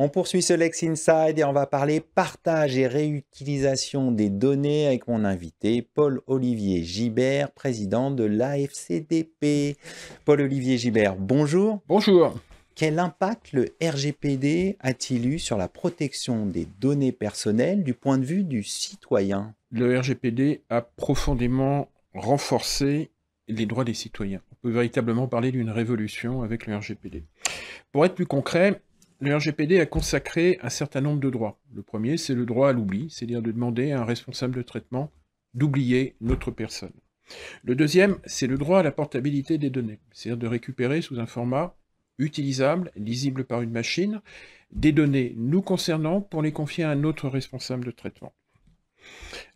On poursuit ce Lex Inside et on va parler partage et réutilisation des données avec mon invité Paul-Olivier Gibert, président de l'AFCDP. Paul-Olivier Gibert, bonjour. Bonjour. Quel impact le RGPD a-t-il eu sur la protection des données personnelles du point de vue du citoyen? Le RGPD a profondément renforcé les droits des citoyens. On peut véritablement parler d'une révolution avec le RGPD. Pour être plus concret, le RGPD a consacré un certain nombre de droits. Le premier, c'est le droit à l'oubli, c'est-à-dire de demander à un responsable de traitement d'oublier notre personne. Le deuxième, c'est le droit à la portabilité des données, c'est-à-dire de récupérer sous un format utilisable, lisible par une machine, des données nous concernant pour les confier à un autre responsable de traitement.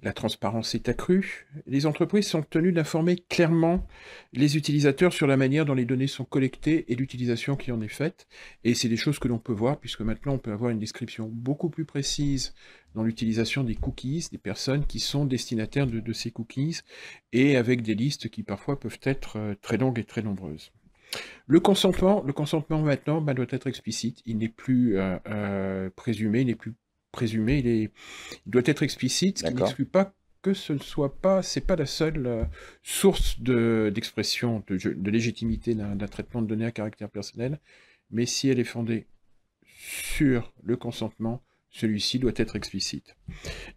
La transparence est accrue. Les entreprises sont tenues d'informer clairement les utilisateurs sur la manière dont les données sont collectées et l'utilisation qui en est faite. Et c'est des choses que l'on peut voir, puisque maintenant on peut avoir une description beaucoup plus précise dans l'utilisation des cookies, des personnes qui sont destinataires de, ces cookies, et avec des listes qui parfois peuvent être euh, très longues et très nombreuses. Le consentement, le consentement maintenant bah, doit être explicite. Il n'est plus euh, euh, présumé, il n'est plus présumé, il, doit être explicite, ce qui n'exclut pas que ce ne soit pas, c'est pas la seule euh, source d'expression, de, légitimité d'un traitement de données à caractère personnel, mais si elle est fondée sur le consentement, celui-ci doit être explicite.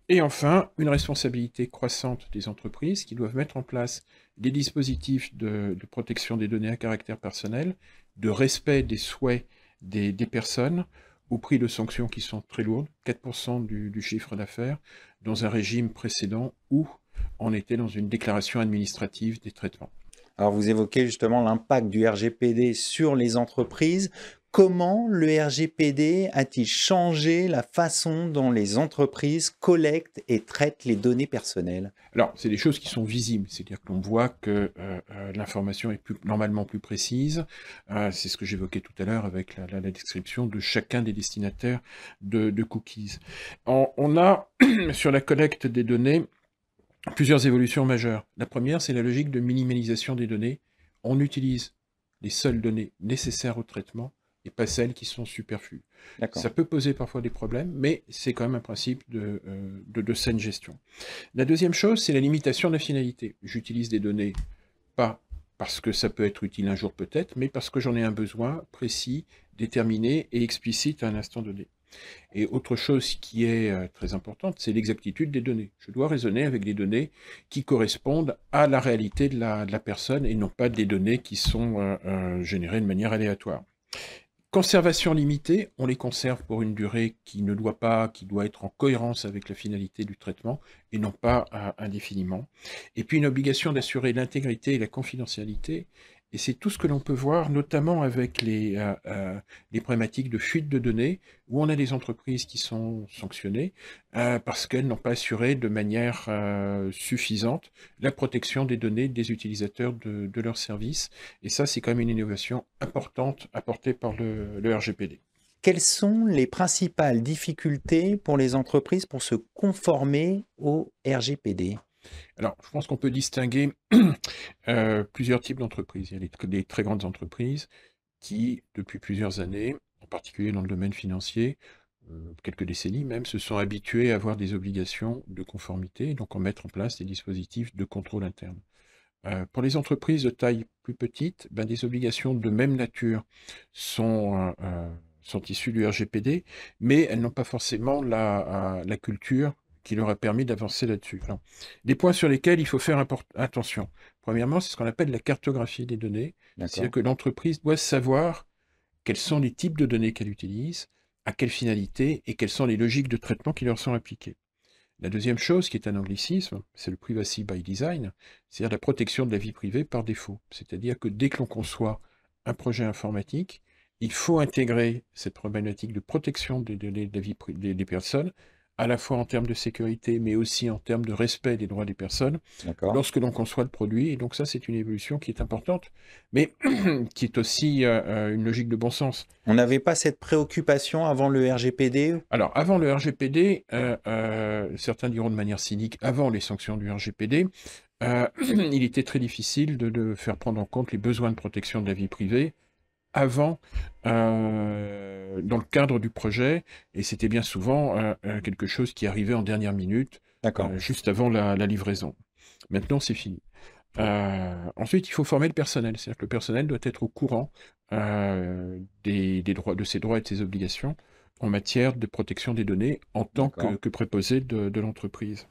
Et enfin, une responsabilité croissante des entreprises qui doivent mettre en place des dispositifs de, protection des données à caractère personnel, de respect des souhaits des personnes, au prix de sanctions qui sont très lourdes, 4% du, chiffre d'affaires, dans un régime précédent où on était dans une déclaration administrative des traitements. Alors vous évoquez justement l'impact du RGPD sur les entreprises. Comment le RGPD a-t-il changé la façon dont les entreprises collectent et traitent les données personnelles? Alors, c'est des choses qui sont visibles, c'est-à-dire que l'on voit que euh, euh, l'information est normalement plus précise. Euh, c'est ce que j'évoquais tout à l'heure avec la, description de chacun des destinataires de, cookies. on a, sur la collecte des données, plusieurs évolutions majeures. La première, c'est la logique de minimalisation des données. On utilise les seules données nécessaires au traitement et pas celles qui sont superflues. Ça peut poser parfois des problèmes, mais c'est quand même un principe de, euh, de, saine gestion. La deuxième chose, c'est la limitation de la finalité. J'utilise des données pas parce que ça peut être utile un jour peut-être, mais parce que j'en ai un besoin précis, déterminé et explicite à un instant donné. Et autre chose qui est euh, très importante, c'est l'exactitude des données. Je dois raisonner avec des données qui correspondent à la réalité de la, de la personne et non pas des données qui sont euh, générées de manière aléatoire. Conservation limitée, on les conserve pour une durée qui ne doit pas, qui doit être en cohérence avec la finalité du traitement et non pas indéfiniment. Et puis une obligation d'assurer l'intégrité et la confidentialité et c'est tout ce que l'on peut voir, notamment avec les, euh, euh, les, problématiques de fuite de données, où on a des entreprises qui sont sanctionnées euh, parce qu'elles n'ont pas assuré de manière suffisante la protection des données des utilisateurs de, leurs services. Et ça, c'est quand même une innovation importante apportée par le RGPD. Quelles sont les principales difficultés pour les entreprises pour se conformer au RGPD alors, je pense qu'on peut distinguer euh, plusieurs types d'entreprises. Il y a des, très grandes entreprises qui, depuis plusieurs années, en particulier dans le domaine financier, euh, quelques décennies même, se sont habituées à avoir des obligations de conformité, donc en mettre en place des dispositifs de contrôle interne. Euh, pour les entreprises de taille plus petite, ben, des obligations de même nature sont, issues du RGPD, mais elles n'ont pas forcément la culture qui leur a permis d'avancer là-dessus. Des points sur lesquels il faut faire attention. Premièrement, c'est ce qu'on appelle la cartographie des données. C'est-à-dire que l'entreprise doit savoir quels sont les types de données qu'elle utilise, à quelle finalité et quelles sont les logiques de traitement qui leur sont appliquées. La deuxième chose, qui est un anglicisme, c'est le privacy by design, c'est-à-dire la protection de la vie privée par défaut. C'est-à-dire que dès que l'on conçoit un projet informatique, il faut intégrer cette problématique de protection des données de la vie des personnes à la fois en termes de sécurité, mais aussi en termes de respect des droits des personnes, lorsque l'on conçoit le produit. Et donc ça, c'est une évolution qui est importante, mais qui est aussi euh, euh, une logique de bon sens. On n'avait pas cette préoccupation avant le RGPD Alors, avant le RGPD, euh, certains diront de manière cynique, avant les sanctions du RGPD, il était très difficile de, de faire prendre en compte les besoins de protection de la vie privée avant, euh, dans le cadre du projet, et c'était bien souvent euh, euh, quelque chose qui arrivait en dernière minute, juste avant la, livraison. Maintenant, c'est fini. ensuite, il faut former le personnel, c'est-à-dire que le personnel doit être au courant des, droits, de ses droits et de ses obligations en matière de protection des données en tant que, préposé de, de l'entreprise.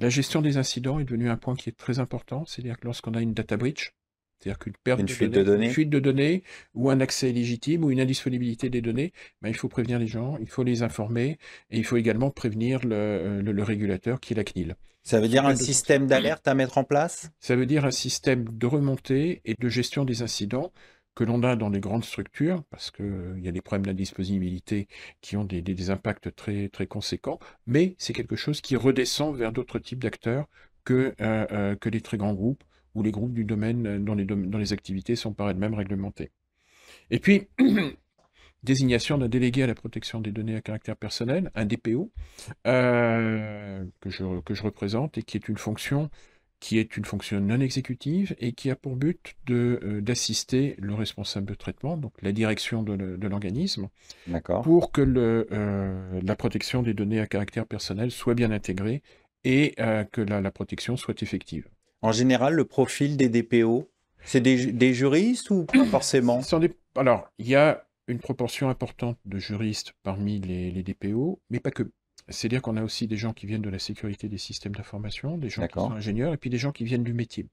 La gestion des incidents est devenue un point qui est très important, c'est-à-dire que lorsqu'on a une data breach, c'est-à-dire qu'une perte de, fuite données, de données. Une fuite de données ou un accès illégitime ou une indisponibilité des données, ben, il faut prévenir les gens, il faut les informer et il faut également prévenir le, euh, régulateur qui est la CNIL. Ça veut dire un système d'alerte à mettre en place? Ça veut dire un système de remontée et de gestion des incidents que l'on a dans les grandes structures, parce qu'il euh, y a des problèmes d'indisponibilité qui ont des, impacts très, très conséquents, mais c'est quelque chose qui redescend vers d'autres types d'acteurs que, euh, que les très grands groupes ou les groupes du domaine euh, dont les, dans les activités sont par elles-mêmes réglementées. Et puis, désignation d'un délégué à la protection des données à caractère personnel, un DPO, euh, que, je, que je représente et qui est une fonction qui est une fonction non exécutive et qui a pour but euh, d'assister le responsable de traitement, donc la direction de l'organisme, pour que le, la protection des données à caractère personnel soit bien intégrée et que la, la protection soit effective. En général, le profil des DPO, c'est des, juristes ou pas forcément? Alors, il y a une proportion importante de juristes parmi les, DPO, mais pas que. C'est-à-dire qu'on a aussi des gens qui viennent de la sécurité des systèmes d'information, des gens qui sont ingénieurs, et puis des gens qui viennent du métier.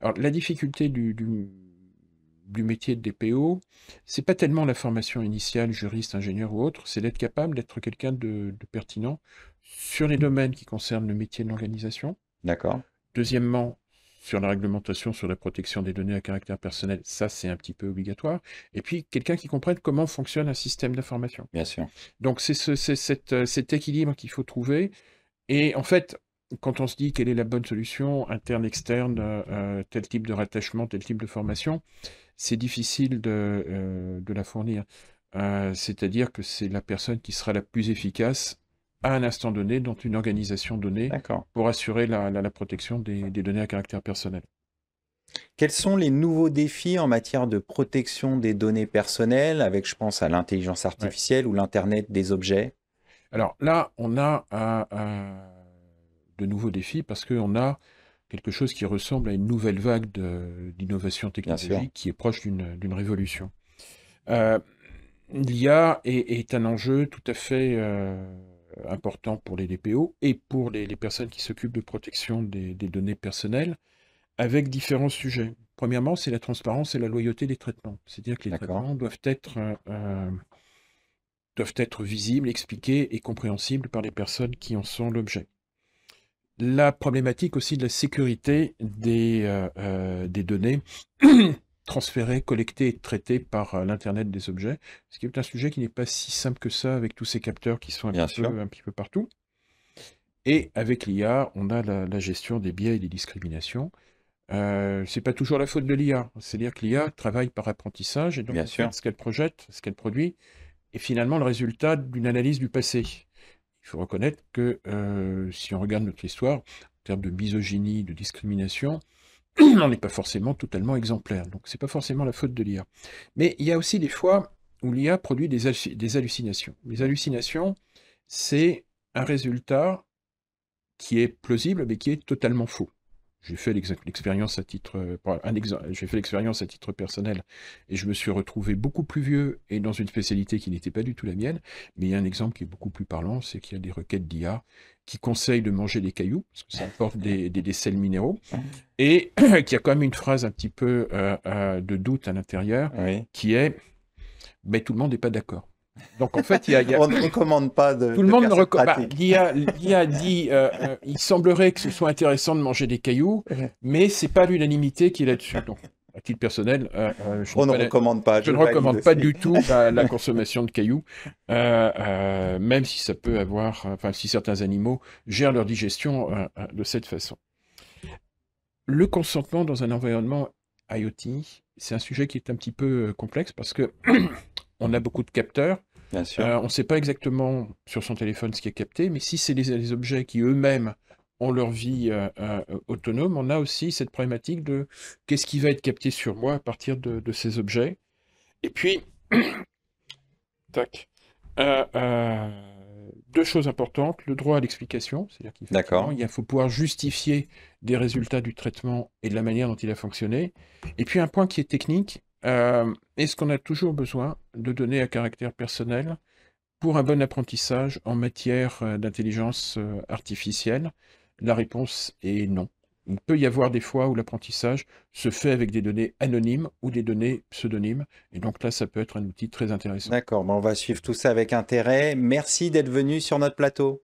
Alors, la difficulté du, du, métier de DPO, c'est pas tellement la formation initiale, juriste, ingénieur ou autre, c'est d'être capable d'être quelqu'un de, de, pertinent sur les domaines qui concernent le métier de l'organisation. D'accord. Deuxièmement, sur la réglementation sur la protection des données à caractère personnel, ça c'est un petit peu obligatoire. Et puis quelqu'un qui comprenne comment fonctionne un système d'information. Bien sûr. Donc c'est euh, cet, équilibre qu'il faut trouver. Et en fait, quand on se dit quelle est la bonne solution, interne, externe, euh, euh, tel type de rattachement, tel type de formation, c'est difficile de, de, la fournir. C'est-à-dire que c'est la personne qui sera la plus efficace à un instant donné dans une organisation donnée pour assurer la, protection des, données à caractère personnel. Quels sont les nouveaux défis en matière de protection des données personnelles avec, je pense, à l'intelligence artificielle ou l'Internet des objets? Alors là, on a de nouveaux défis parce qu'on a quelque chose qui ressemble à une nouvelle vague d'innovation technologique qui est proche d'une révolution. Euh, L'IA est, un enjeu tout à fait... Euh, important pour les DPO et pour les, personnes qui s'occupent de protection des, données personnelles, avec différents sujets. Premièrement, c'est la transparence et la loyauté des traitements. C'est-à-dire que les traitements doivent être, euh, euh, doivent être visibles, expliqués et compréhensibles par les personnes qui en sont l'objet. La problématique aussi de la sécurité des, euh, des données transférés, collectés et traités par euh, l'Internet des objets, ce qui est un sujet qui n'est pas si simple que ça avec tous ces capteurs qui sont un, petit peu, un petit peu, partout. Et avec l'IA, on a la, gestion des biais et des discriminations. Euh, c'est pas toujours la faute de l'IA, c'est-à-dire que l'IA travaille par apprentissage et donc ce qu'elle projette, ce qu'elle produit, est finalement le résultat d'une analyse du passé. Il faut reconnaître que euh, si on regarde notre histoire, en termes de misogynie, de discrimination, on n'est pas forcément totalement exemplaire. Donc c'est pas forcément la faute de l'IA. Mais il y a aussi des fois où l'IA produit des, des hallucinations. Les hallucinations, c'est un résultat qui est plausible, mais qui est totalement faux. J'ai fait l'expérience à titre, un j'ai fait l'expérience à titre personnel et je me suis retrouvé beaucoup plus vieux et dans une spécialité qui n'était pas du tout la mienne. Mais il y a un exemple qui est beaucoup plus parlant, c'est qu'il y a des requêtes d'IA qui conseillent de manger des cailloux parce que ça apporte des, des, sels minéraux et qui a quand même une phrase un petit peu euh, euh, de doute à l'intérieur qui est mais tout le monde n'est pas d'accord. Donc en fait, il y a, on ne recommande pas de. Tout le monde ne recommande. Bah, il, a, dit, euh, euh, il semblerait que ce soit intéressant de manger des cailloux, mais c'est pas l'unanimité qui est là-dessus. Donc, à titre personnel, euh, je on ne recommande pas. Je, ne recommande pas du tout la, consommation de cailloux, même si ça peut avoir, enfin, si certains animaux gèrent leur digestion de cette façon. Le consentement dans un environnement IoT, c'est un sujet qui est un petit peu complexe parce que on a beaucoup de capteurs. Euh, on ne sait pas exactement sur son téléphone ce qui est capté, mais si c'est les, objets qui eux-mêmes ont leur vie euh, euh, autonome, on a aussi cette problématique de qu'est-ce qui va être capté sur moi à partir de, ces objets. Et puis, tac. Deux choses importantes. Le droit à l'explication, c'est-à-dire qu'il faut pouvoir justifier des résultats du traitement et de la manière dont il a fonctionné. Et puis un point qui est technique, euh, est-ce qu'on a toujours besoin de données à caractère personnel pour un bon apprentissage en matière d'intelligence artificielle? La réponse est non. Il peut y avoir des fois où l'apprentissage se fait avec des données anonymes ou des données pseudonymes. Et donc là, ça peut être un outil très intéressant. D'accord, on va suivre tout ça avec intérêt. Merci d'être venu sur notre plateau.